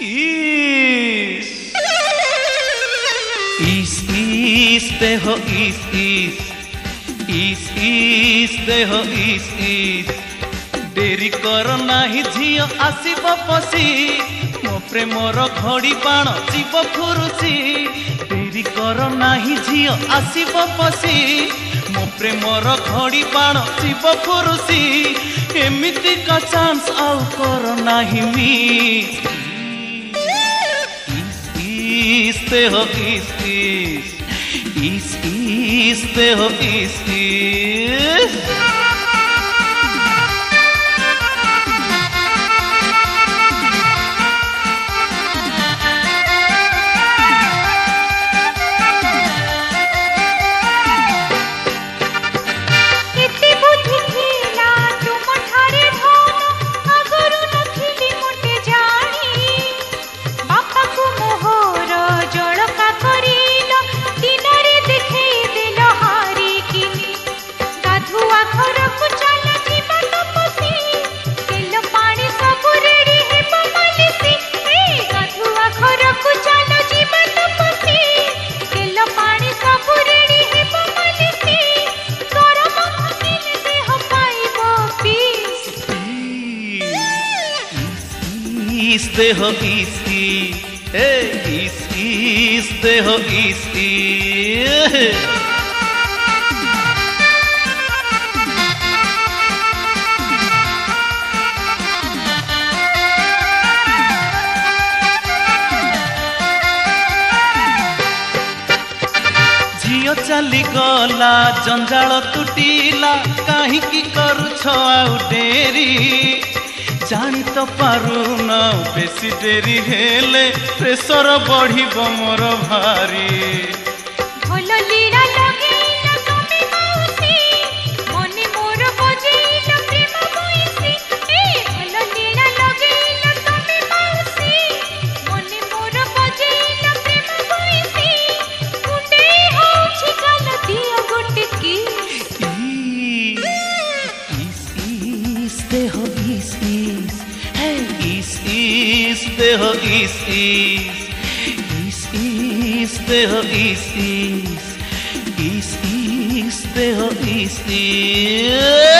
Is. Is, is, deho, is, is. Is, is, deho, is, is. ଡେରି କର ନାହିଁ ଝିଅ ଆସିବ ପଶି ମୋ ପ୍ରେମର ଘଡ଼ି ବାଣ ଯିବ ଫୁରୁଛି ଡେରି କର ନାହିଁ ଝିଅ ଆସିବ ପଶି ମୋ ପ୍ରେମର ଘଡ଼ି ବାଣ ଯିବ ଫୁରୁଛି ଏମିତିକା ଚାନ୍ସ ଆଉ କର ନାହିଁ ମିସ୍ είστε ο ίστης, εις είστε ο ίστης. इस देह इसकी ए इस इस देह इसकी ଝିଅ ଚାଲିଗଲା ଜଞ୍ଜାଳ ତୁଟିଲା କାହିଁକି କରୁଛ ଆଉ ଡେରି ଜାଣି ତ ପାରୁନ ବେଶୀ ଡେରି ହେଲେ ପ୍ରେସର ବଢିବ ମୋର ଭାରି। ଭଲ είστε ο Ιησής Εις είστε ο Ιησής Εις είστε ο Ιησής